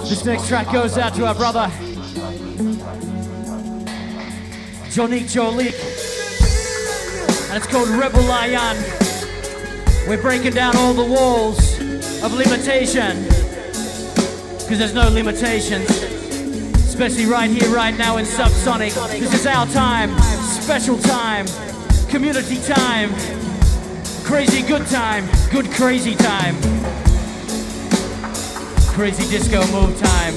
This next track goes out to our brother, Jonik Jolik. And it's called Rebellion. We're breaking down all the walls of limitation. Because there's no limitations. Especially right here, right now in Subsonic. This is our time, special time, community time, crazy good time, good crazy time. Crazy disco move time.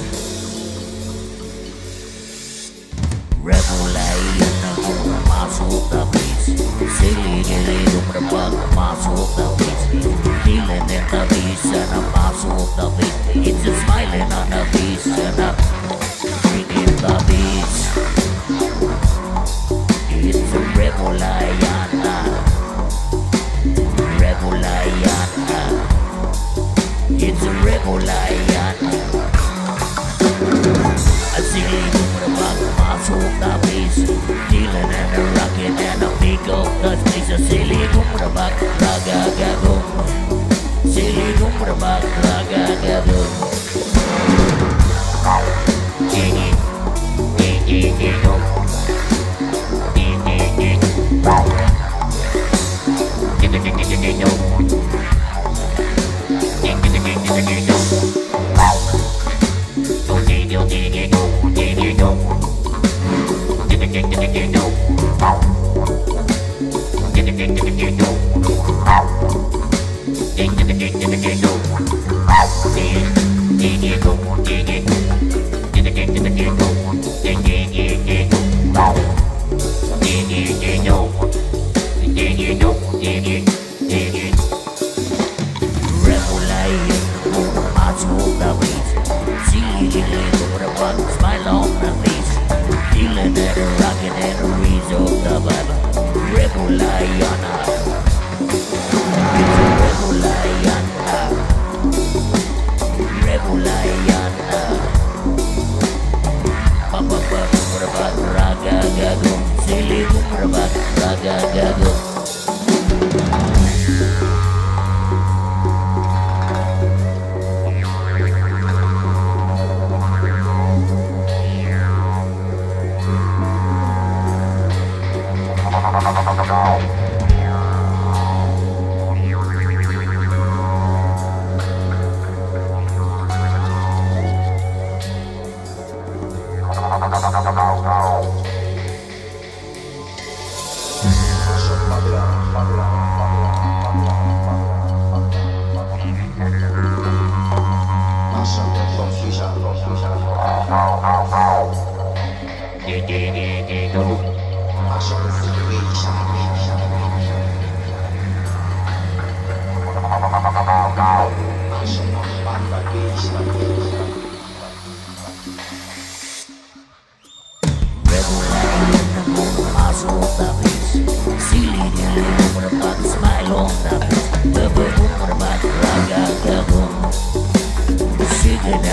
Regulation of the muscle of the beast. Silly, the human bug, muscle the beat. Healing in the beast and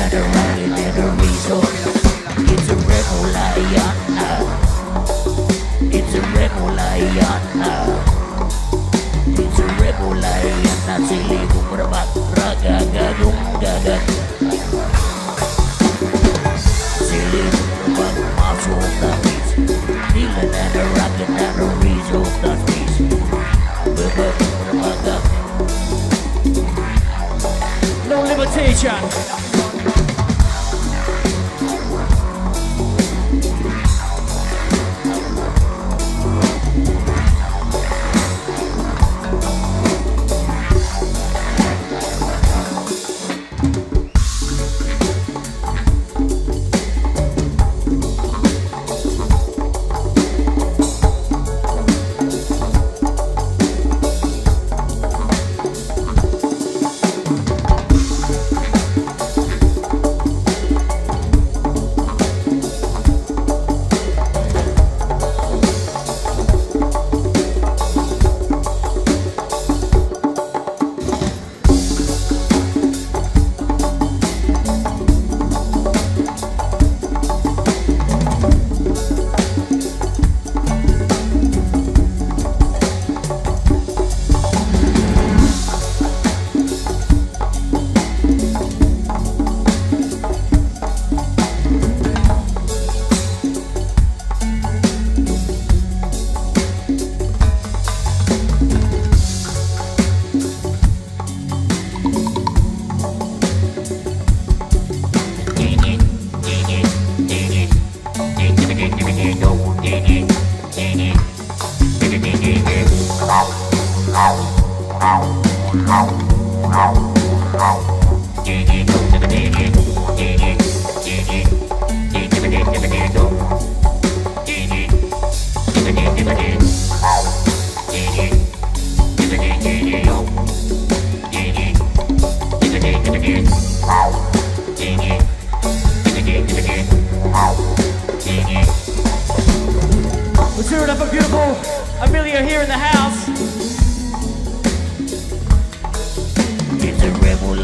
better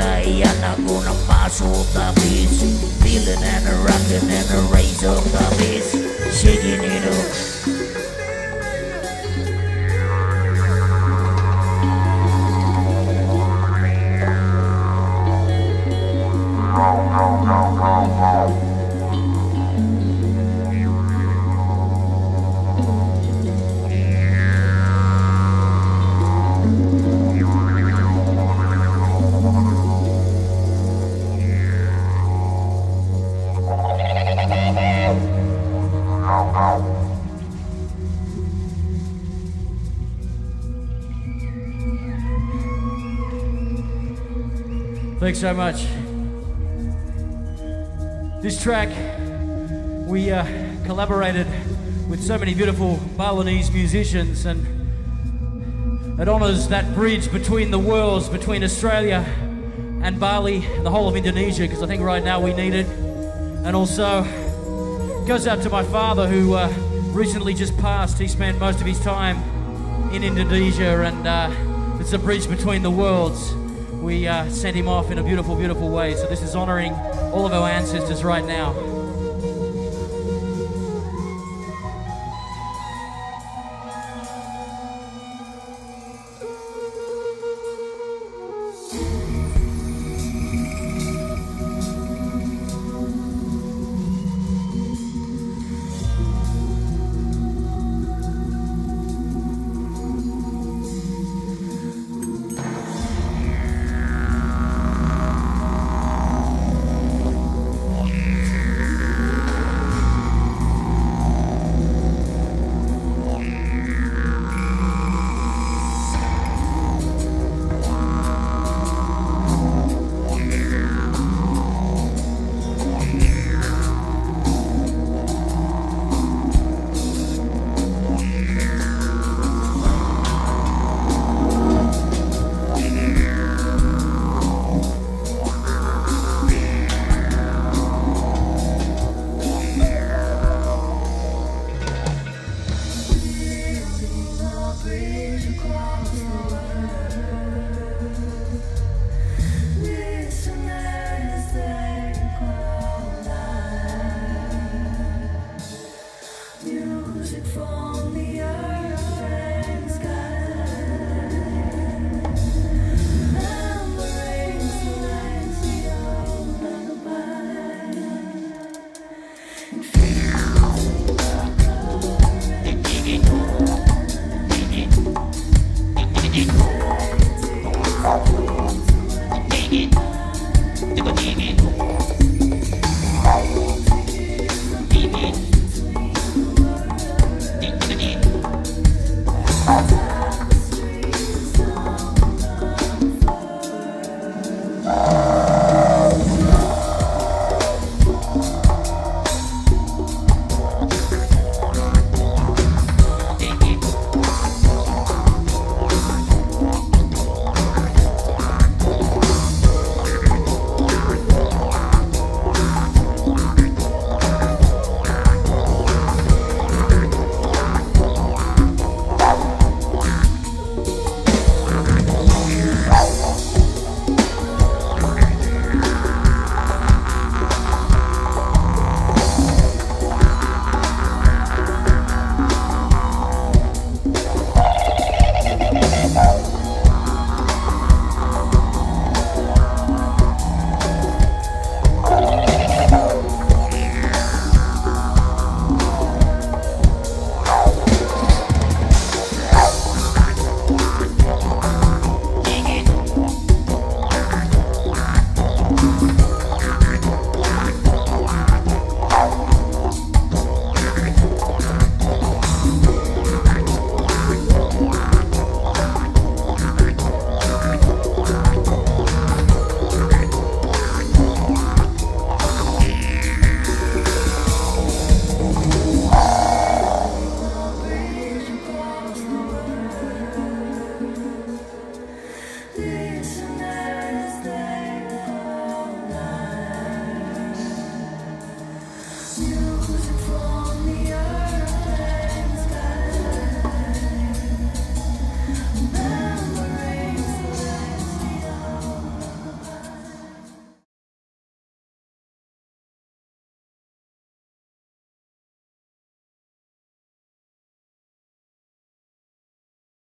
a I'm gonna pass off the beats. Feeling and a rockin' and a raise up the beats. Shaking it up Thanks so much. This track, we uh, collaborated with so many beautiful Balinese musicians, and it honours that bridge between the worlds, between Australia and Bali and the whole of Indonesia, because I think right now we need it. And also, goes out to my father who uh, recently just passed. He spent most of his time in Indonesia, and uh, it's a bridge between the worlds. We uh, sent him off in a beautiful, beautiful way. So this is honouring all of our ancestors right now. Music